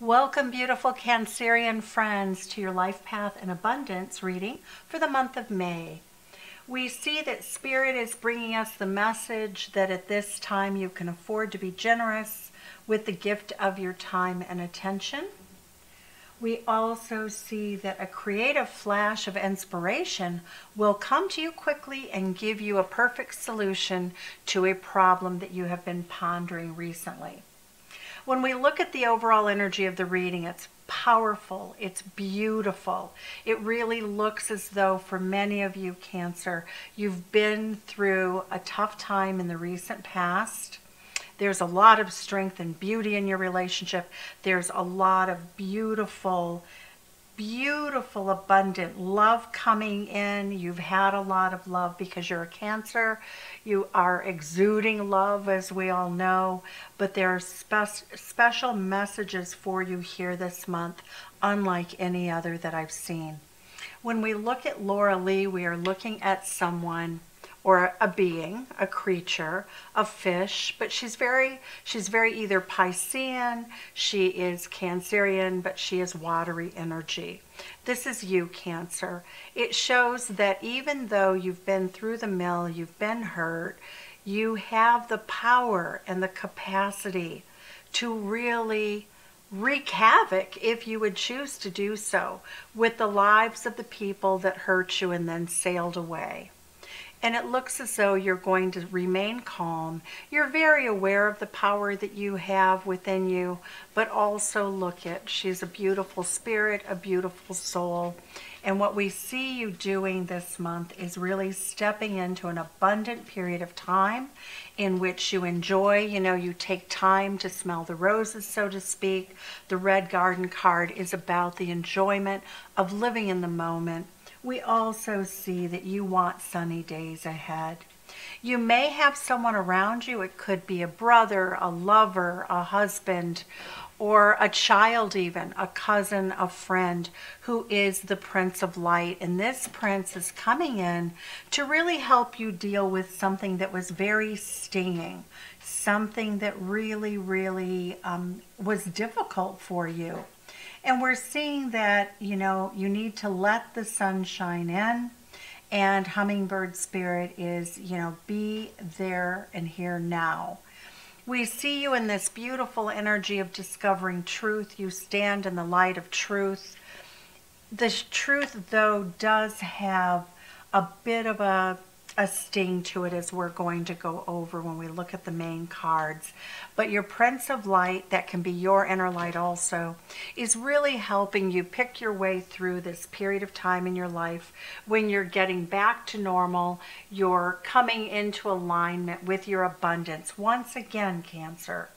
Welcome, beautiful Cancerian friends, to your Life Path and Abundance reading for the month of May. We see that Spirit is bringing us the message that at this time you can afford to be generous with the gift of your time and attention. We also see that a creative flash of inspiration will come to you quickly and give you a perfect solution to a problem that you have been pondering recently. When we look at the overall energy of the reading, it's powerful, it's beautiful. It really looks as though, for many of you, Cancer, you've been through a tough time in the recent past. There's a lot of strength and beauty in your relationship. There's a lot of beautiful beautiful, abundant love coming in. You've had a lot of love because you're a Cancer. You are exuding love, as we all know. But there are spe- special messages for you here this month, unlike any other that I've seen. When we look at Lorelei, we are looking at someone or a being, a creature, a fish, but she's very she's very either Piscean, she is Cancerian, but she is watery energy. This is you, Cancer. It shows that even though you've been through the mill, you've been hurt, you have the power and the capacity to really wreak havoc if you would choose to do so with the lives of the people that hurt you and then sailed away and it looks as though you're going to remain calm. You're very aware of the power that you have within you, but also look at she's a beautiful spirit, a beautiful soul. And what we see you doing this month is really stepping into an abundant period of time in which you enjoy, you know, you take time to smell the roses, so to speak. The Red Garden card is about the enjoyment of living in the moment we also see that you want sunny days ahead. You may have someone around you. It could be a brother, a lover, a husband, or a child, even a cousin, a friend who is the Prince of Light. And this Prince is coming in to really help you deal with something that was very stinging, something that really, really um, was difficult for you. And we're seeing that, you know, you need to let the sun shine in. And hummingbird spirit is, you know, be there and here now. We see you in this beautiful energy of discovering truth. You stand in the light of truth. This truth, though, does have a bit of a a sting to it as we're going to go over when we look at the main cards. But your Prince of Light, that can be your inner light also, is really helping you pick your way through this period of time in your life when you're getting back to normal, you're coming into alignment with your abundance. Once again, Cancer.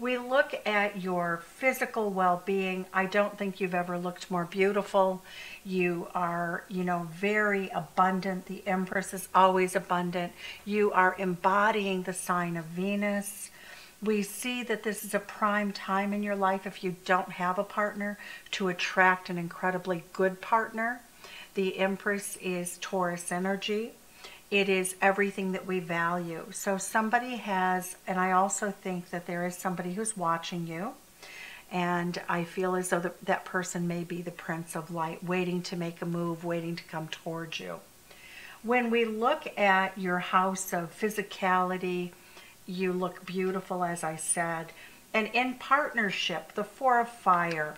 We look at your physical well being. I don't think you've ever looked more beautiful. You are, you know, very abundant. The Empress is always abundant. You are embodying the sign of Venus. We see that this is a prime time in your life if you don't have a partner to attract an incredibly good partner. The Empress is Taurus energy it is everything that we value. So somebody has, and I also think that there is somebody who's watching you, and I feel as though the, that person may be the Prince of Light, waiting to make a move, waiting to come towards you. When we look at your house of physicality, you look beautiful, as I said. And in partnership, the Four of Fire,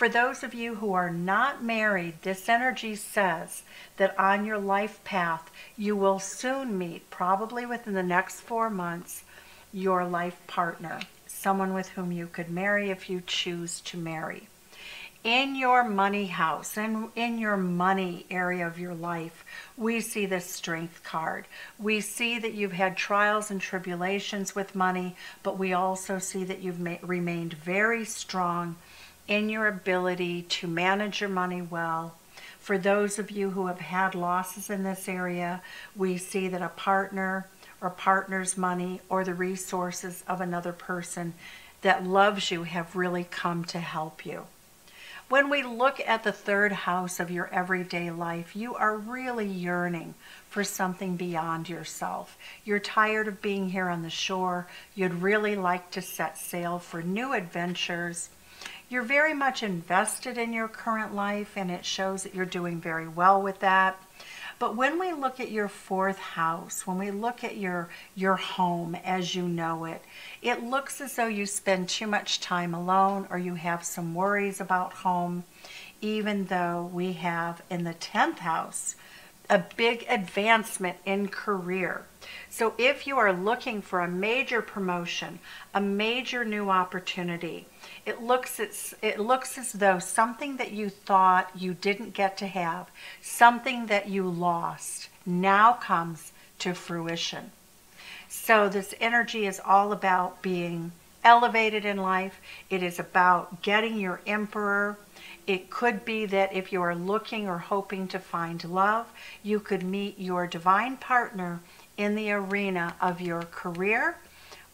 for those of you who are not married, this energy says that on your life path, you will soon meet, probably within the next four months, your life partner, someone with whom you could marry if you choose to marry. In your money house and in your money area of your life, we see the strength card. We see that you've had trials and tribulations with money, but we also see that you've remained very strong in your ability to manage your money well. For those of you who have had losses in this area, we see that a partner or partner's money or the resources of another person that loves you have really come to help you. When we look at the third house of your everyday life, you are really yearning for something beyond yourself. You're tired of being here on the shore. You'd really like to set sail for new adventures You're very much invested in your current life, and it shows that you're doing very well with that. But when we look at your fourth house, when we look at your your home as you know it, it looks as though you spend too much time alone or you have some worries about home, even though we have in the 10th house a big advancement in career. So if you are looking for a major promotion, a major new opportunity, it looks it's, it looks as though something that you thought you didn't get to have, something that you lost, now comes to fruition. So this energy is all about being elevated in life. It is about getting your emperor. It could be that if you are looking or hoping to find love, you could meet your divine partner in the arena of your career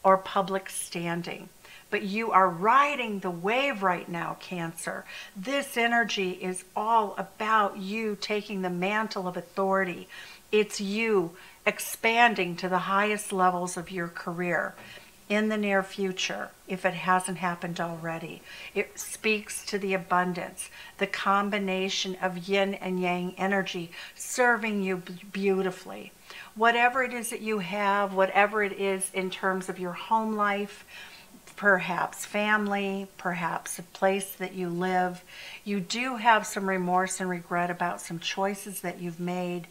or public standing but you are riding the wave right now, Cancer. This energy is all about you taking the mantle of authority. It's you expanding to the highest levels of your career in the near future, if it hasn't happened already. It speaks to the abundance, the combination of yin and yang energy serving you beautifully. Whatever it is that you have, whatever it is in terms of your home life, perhaps family, perhaps a place that you live. You do have some remorse and regret about some choices that you've made.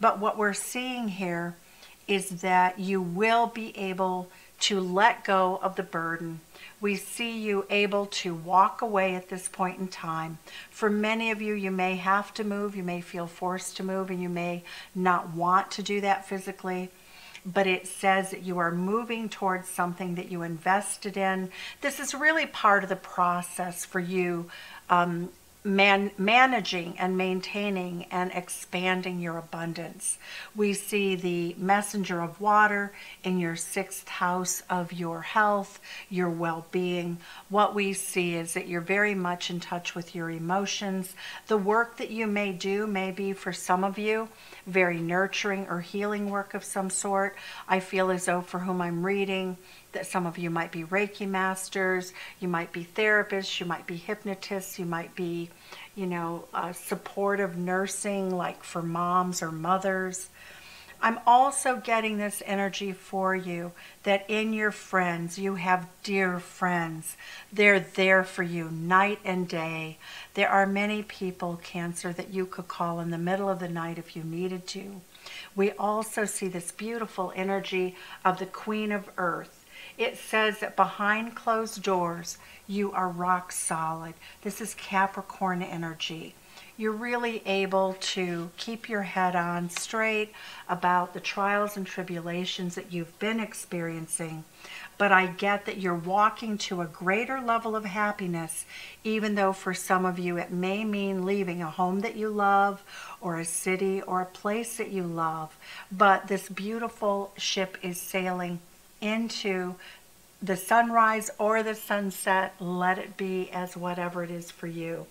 But what we're seeing here is that you will be able to let go of the burden. We see you able to walk away at this point in time. For many of you, you may have to move, you may feel forced to move, and you may not want to do that physically but it says that you are moving towards something that you invested in. This is really part of the process for you um, man, managing and maintaining and expanding your abundance. We see the messenger of water in your sixth house of your health, your well being. What we see is that you're very much in touch with your emotions. The work that you may do may be for some of you very nurturing or healing work of some sort. I feel as though for whom I'm reading, that some of you might be Reiki masters, you might be therapists, you might be hypnotists, you might be, you know, uh, supportive nursing like for moms or mothers. I'm also getting this energy for you that in your friends, you have dear friends. They're there for you night and day. There are many people, Cancer, that you could call in the middle of the night if you needed to. We also see this beautiful energy of the Queen of Earth it says that behind closed doors, you are rock solid. This is Capricorn energy. You're really able to keep your head on straight about the trials and tribulations that you've been experiencing. But I get that you're walking to a greater level of happiness, even though for some of you it may mean leaving a home that you love, or a city, or a place that you love. But this beautiful ship is sailing into the sunrise or the sunset, let it be as whatever it is for you.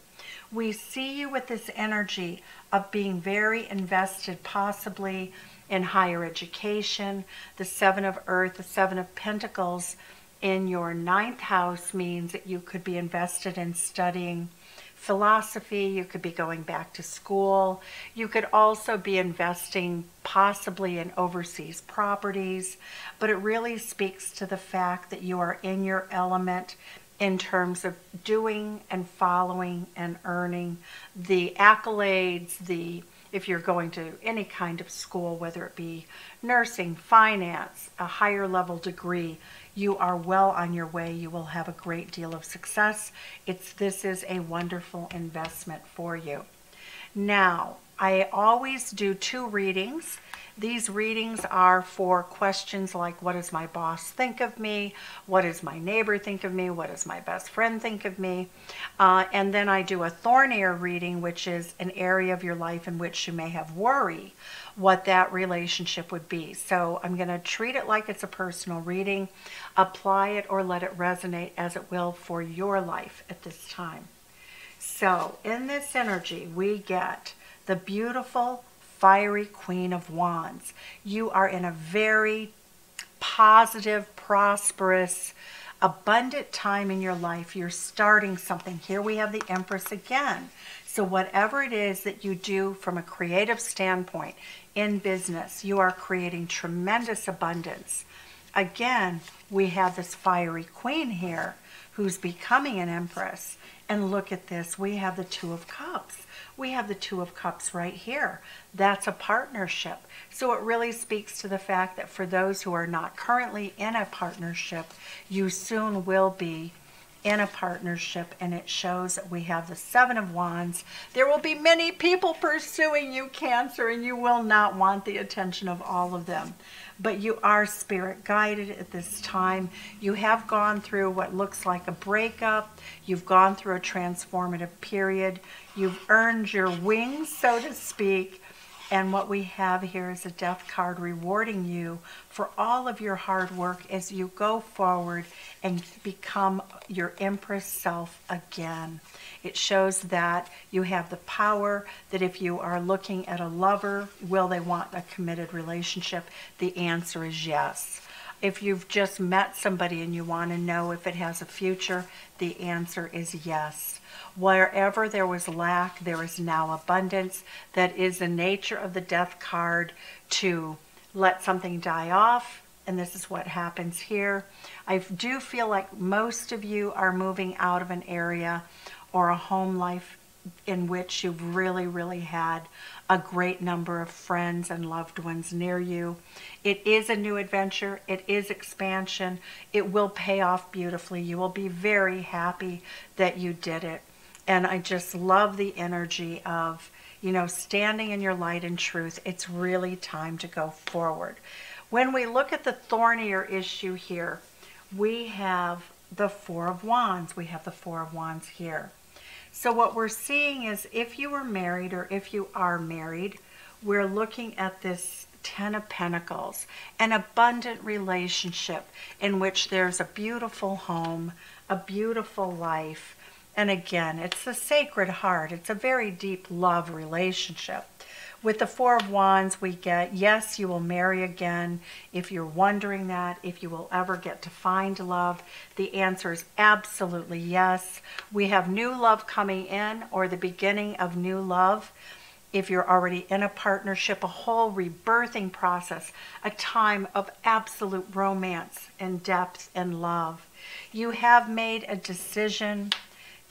We see you with this energy of being very invested, possibly in higher education. The Seven of Earth, the Seven of Pentacles in your ninth house means that you could be invested in studying philosophy, you could be going back to school. You could also be investing possibly in overseas properties, but it really speaks to the fact that you are in your element in terms of doing and following and earning the accolades, the if you're going to any kind of school, whether it be nursing, finance, a higher level degree, you are well on your way. You will have a great deal of success. It's this is a wonderful investment for you. Now, I always do two readings these readings are for questions like what does my boss think of me? What does my neighbor think of me? What does my best friend think of me? Uh, and then I do a thornier reading, which is an area of your life in which you may have worry, what that relationship would be. So I'm going to treat it like it's a personal reading, apply it or let it resonate as it will for your life at this time. So in this energy, we get the beautiful fiery Queen of Wands. You are in a very positive, prosperous, abundant time in your life. You're starting something. Here we have the Empress again. So, whatever it is that you do from a creative standpoint in business, you are creating tremendous abundance. Again, we have this fiery queen here who's becoming an empress. And look at this we have the Two of Cups. We have the Two of Cups right here. That's a partnership. So it really speaks to the fact that for those who are not currently in a partnership, you soon will be in a partnership and it shows that we have the seven of wands. There will be many people pursuing you cancer and you will not want the attention of all of them. But you are spirit guided at this time. You have gone through what looks like a breakup. You've gone through a transformative period. You've earned your wings so to speak and what we have here is a death card rewarding you for all of your hard work as you go forward and become your Empress self again. It shows that you have the power that if you are looking at a lover, will they want a committed relationship? The answer is yes. If you've just met somebody and you want to know if it has a future, the answer is yes. Wherever there was lack, there is now abundance. That is the nature of the death card to let something die off. And this is what happens here. I do feel like most of you are moving out of an area or a home life in which you've really, really had a great number of friends and loved ones near you. It is a new adventure, it is expansion, it will pay off beautifully. You will be very happy that you did it. And I just love the energy of, you know, standing in your light and truth. It's really time to go forward. When we look at the thornier issue here, we have the Four of Wands. We have the Four of Wands here. So what we're seeing is if you were married or if you are married, we're looking at this Ten of Pentacles, an abundant relationship in which there's a beautiful home, a beautiful life, and again, it's the Sacred Heart. It's a very deep love relationship. With the Four of Wands, we get, yes, you will marry again. If you're wondering that, if you will ever get to find love, the answer is absolutely yes. We have new love coming in or the beginning of new love. If you're already in a partnership, a whole rebirthing process, a time of absolute romance and depth and love. You have made a decision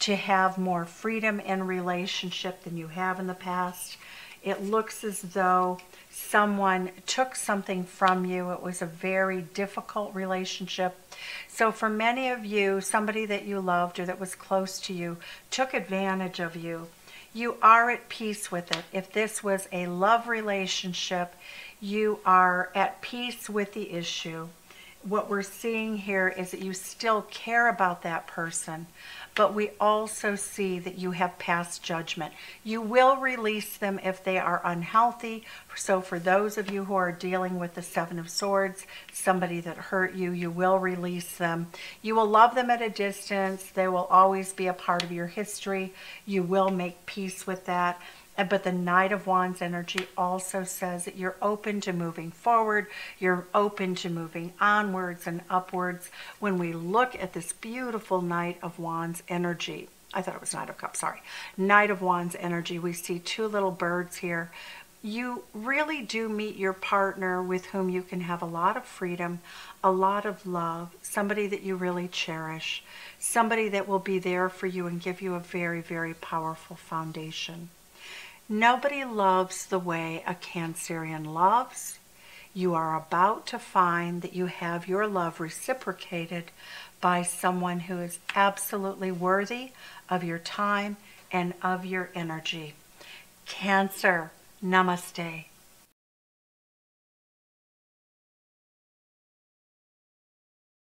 to have more freedom in relationship than you have in the past. It looks as though someone took something from you. It was a very difficult relationship. So, for many of you, somebody that you loved or that was close to you took advantage of you. You are at peace with it. If this was a love relationship, you are at peace with the issue. What we're seeing here is that you still care about that person, but we also see that you have passed judgment. You will release them if they are unhealthy. So, for those of you who are dealing with the Seven of Swords, somebody that hurt you, you will release them. You will love them at a distance. They will always be a part of your history. You will make peace with that. But the Knight of Wands energy also says that you're open to moving forward, you're open to moving onwards and upwards. When we look at this beautiful Knight of Wands energy, I thought it was Knight of Cups, sorry. Knight of Wands energy, we see two little birds here. You really do meet your partner with whom you can have a lot of freedom, a lot of love, somebody that you really cherish, somebody that will be there for you and give you a very, very powerful foundation. Nobody loves the way a Cancerian loves. You are about to find that you have your love reciprocated by someone who is absolutely worthy of your time and of your energy. Cancer, namaste.